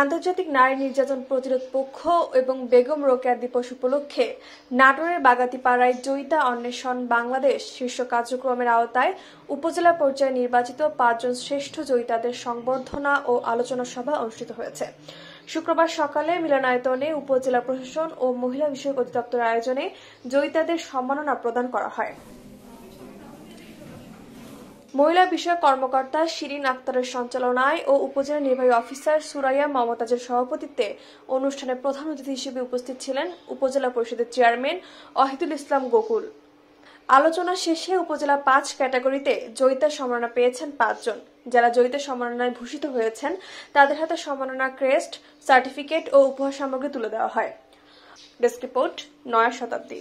আন্তর্জাতিক নারী নির্যাতন প্রতিরোধ পক্ষ এবং বেগম রোকেয়া দিবস উপলক্ষে নাটোরের বাগাতিপাড়ায় জয়িতা অন্বেষণ বাংলাদেশ শীর্ষ কার্যক্রমের আওতায় উপজেলা পর্যায়ে নির্বাচিত পাঁচজন শ্রেষ্ঠ জয়িতাদের সংবর্ধনা ও আলোচনা সভা অনুষ্ঠিত হয়েছে। শুক্রবার সকালে মিলনায়তনে উপজেলা প্রশাসন ও মহিলা বিষয়ক অধিদপ্তর আয়োজনে জয়িতাদের সম্মাননা প্রদান করা হয়। মহিলা বিষয়ক কর্মকর্তা শিরিন আক্তারের সঞ্চালনায় ও উপজেলা নির্বাহী অফিসার সুরাইয়া মমতাজের সভাপতিত্বে অনুষ্ঠানে প্রধান অতিথি হিসেবে উপস্থিত ছিলেন উপজেলা পরিষদের চেয়ারম্যান অহিদুল ইসলাম গোকুল। আলোচনা শেষে উপজেলা পাঁচ ক্যাটাগরিতে জয়িতা সম্মাননা পেয়েছেন পাঁচজন যারা জয়িতা সম্মাননায় ভূষিত হয়েছেন, তাদের হাতে সম্মাননা ক্রেস্ট, সার্টিফিকেট ও উপহার সামগ্রী তুলে দেওয়া হয়। ডেস্ক রিপোর্ট, নয়া শতাব্দী।